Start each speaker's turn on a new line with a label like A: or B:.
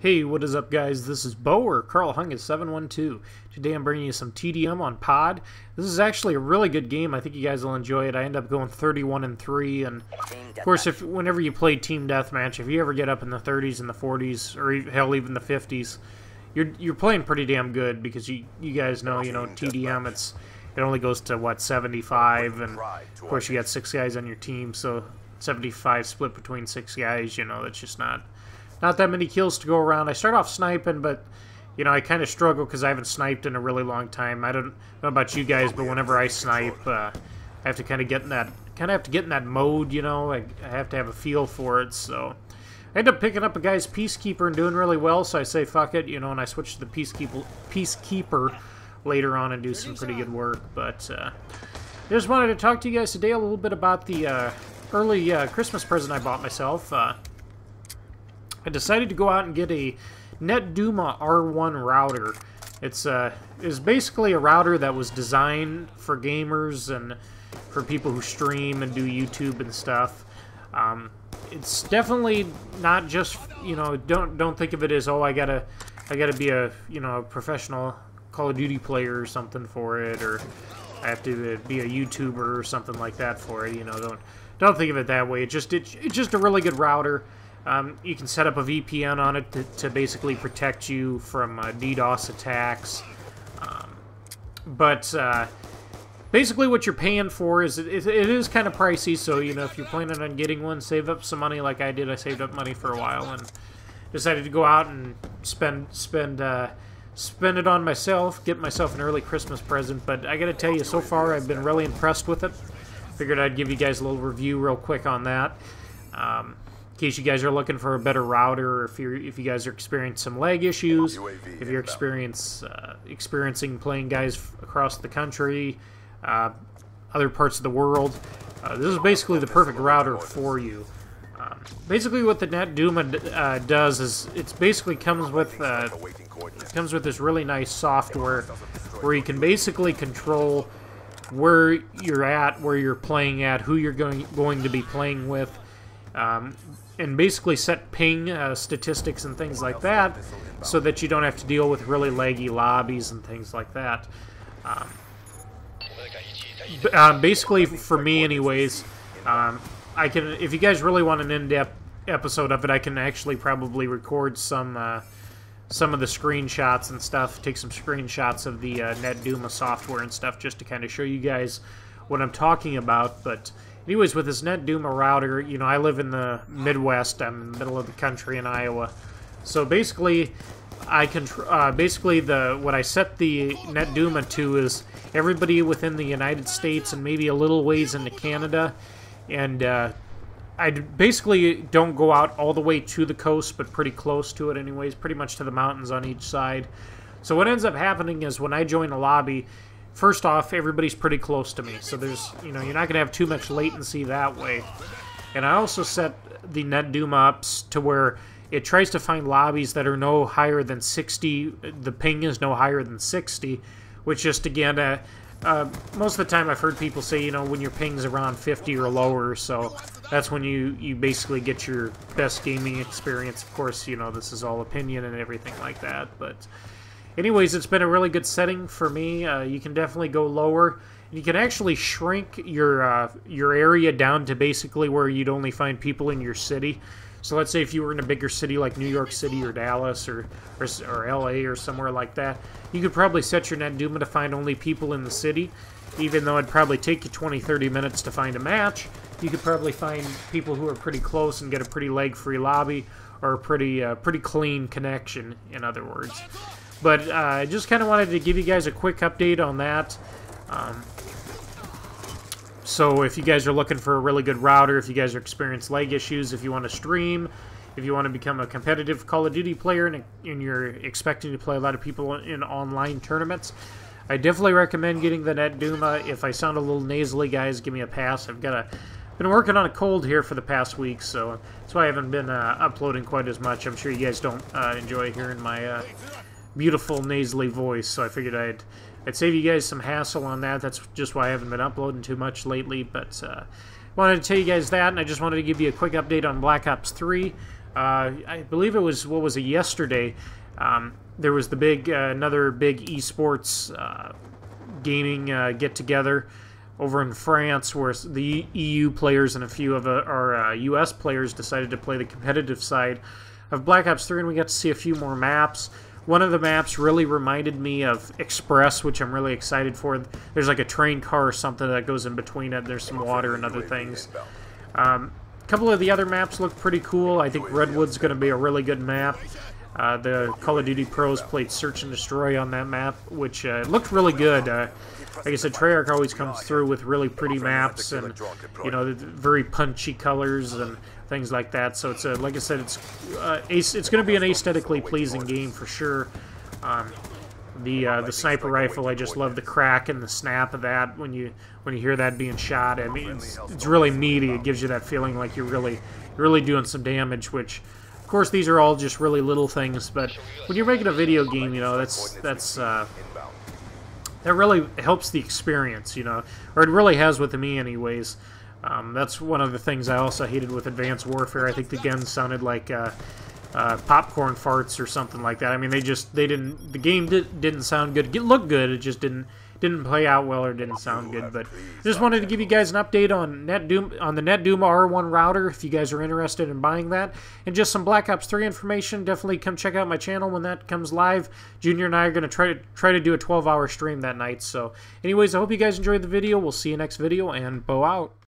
A: Hey, what is up, guys? This is Bo or Carl Hung 712. Today I'm bringing you some TDM on Pod. This is actually a really good game. I think you guys will enjoy it. I end up going 31 and 3, and of course, if whenever you play Team Deathmatch, if you ever get up in the 30s and the 40s, or hell, even the 50s, you're you're playing pretty damn good because you you guys know, you know, TDM. It's it only goes to what 75, and of course you got six guys on your team, so 75 split between six guys. You know, that's just not not that many kills to go around. I start off sniping, but you know I kind of struggle because I haven't sniped in a really long time. I don't know about you guys, but whenever I snipe, uh, I have to kind of get in that kind of have to get in that mode. You know, I, I have to have a feel for it. So I end up picking up a guy's peacekeeper and doing really well. So I say fuck it, you know, and I switch to the peacekeeper peacekeeper later on and do some pretty good work. But uh, I just wanted to talk to you guys today a little bit about the uh, early uh, Christmas present I bought myself. Uh, I decided to go out and get a NetDuma R1 router. It's uh, is basically a router that was designed for gamers and for people who stream and do YouTube and stuff. Um, it's definitely not just you know don't don't think of it as oh I gotta I gotta be a you know a professional Call of Duty player or something for it or I have to be a YouTuber or something like that for it. You know don't don't think of it that way. It's just it, it's just a really good router. Um, you can set up a VPN on it to, to basically protect you from uh, DDoS attacks. Um, but uh, basically, what you're paying for is it, it, is kind of pricey. So you know, if you're planning on getting one, save up some money like I did. I saved up money for a while and decided to go out and spend spend uh, spend it on myself, get myself an early Christmas present. But I got to tell you, so far I've been really impressed with it. Figured I'd give you guys a little review real quick on that. Um, in case you guys are looking for a better router, or if you if you guys are experiencing some lag issues, if you're experience uh, experiencing playing guys across the country, uh, other parts of the world, uh, this is basically the perfect router for you. Um, basically, what the NetDuma uh, does is it's basically comes with uh, it comes with this really nice software where you can basically control where you're at, where you're playing at, who you're going going to be playing with. Um, and basically set ping uh, statistics and things like that so that you don't have to deal with really laggy lobbies and things like that. Um, uh, basically, for me, anyways, um, I can. If you guys really want an in-depth episode of it, I can actually probably record some uh, some of the screenshots and stuff. Take some screenshots of the uh, NetDuma software and stuff, just to kind of show you guys what I'm talking about. But anyways, with this NetDuma router, you know, I live in the Midwest. I'm in the middle of the country in Iowa. So basically, I can uh, basically the what I set the NetDuma to is everybody within the United States and maybe a little ways into Canada, and uh, I basically don't go out all the way to the coast, but pretty close to it anyways, pretty much to the mountains on each side. So what ends up happening is when I join a lobby, first off, everybody's pretty close to me, so there's you know you're not gonna have too much latency that way. And I also set the NetDuma ups to where it tries to find lobbies that are no higher than 60. The ping is no higher than 60, which just again, uh, uh, most of the time I've heard people say, you know, when your ping's around 50 or lower, so that's when you you basically get your best gaming experience. Of course, you know this is all opinion and everything like that, but. Anyways, it's been a really good setting for me. Uh, you can definitely go lower. You can actually shrink your uh, your area down to basically where you'd only find people in your city. So let's say if you were in a bigger city like New York City or Dallas or, or, or LA or somewhere like that, you could probably set your NetDuma to find only people in the city. Even though it'd probably take you 20, 30 minutes to find a match, you could probably find people who are pretty close and get a pretty leg-free lobby or a pretty, uh, pretty clean connection, in other words. But uh, I just kind of wanted to give you guys a quick update on that. Um, so if you guys are looking for a really good router, if you guys are experiencing lag issues, if you want to stream, if you want to become a competitive Call of Duty player and, and you're expecting to play a lot of people in online tournaments, I definitely recommend getting the NetDuma. If I sound a little nasally, guys, give me a pass. I've got a been working on a cold here for the past week, so that's why I haven't been uh, uploading quite as much. I'm sure you guys don't uh, enjoy hearing my uh, beautiful nasally voice, so I figured I'd I'd save you guys some hassle on that. That's just why I haven't been uploading too much lately, but uh, wanted to tell you guys that, and I just wanted to give you a quick update on Black Ops 3. uh, I believe it was what was it yesterday. Um, there was the big uh, another big esports uh, gaming uh, get together over in France, where the EU players and a few of our US players decided to play the competitive side of Black Ops 3, and we got to see a few more maps. One of the maps really reminded me of Express, which I'm really excited for. There's like a train car or something that goes in between it. There's some water and other things. Um, a couple of the other maps look pretty cool. I think Redwood's going to be a really good map. Uh, the Call of Duty pros played Search and Destroy on that map, which uh, looked really good. Uh, like I said, Treyarch always comes through with really pretty maps and you know very punchy colors and things like that. So it's a, like I said, it's uh, it's going to be an aesthetically pleasing game for sure. Um, the uh, the sniper rifle, I just love the crack and the snap of that when you when you hear that being shot. I mean, it's, it's really meaty. It gives you that feeling like you're really you're really doing some damage. Which, course, these are all just really little things. But when you're making a video game, you know that's that's uh, that really helps the experience. You know, or it really has with me, anyways. Um, that's one of the things I also hated with Advanced Warfare. I think the guns sounded like uh, uh, popcorn farts or something like that. I mean, they just they didn't. The game did, didn't sound good. It looked good. It just didn't didn't play out well or didn't sound good. But just wanted to give you guys an update on NetDuma on the NetDuma R1 router if you guys are interested in buying that, and just some Black Ops 3 information. Definitely come check out my channel when that comes live. Junior and I are going to try to try to do a 12-hour stream that night. So, anyways, I hope you guys enjoyed the video. We'll see you next video, and bow out.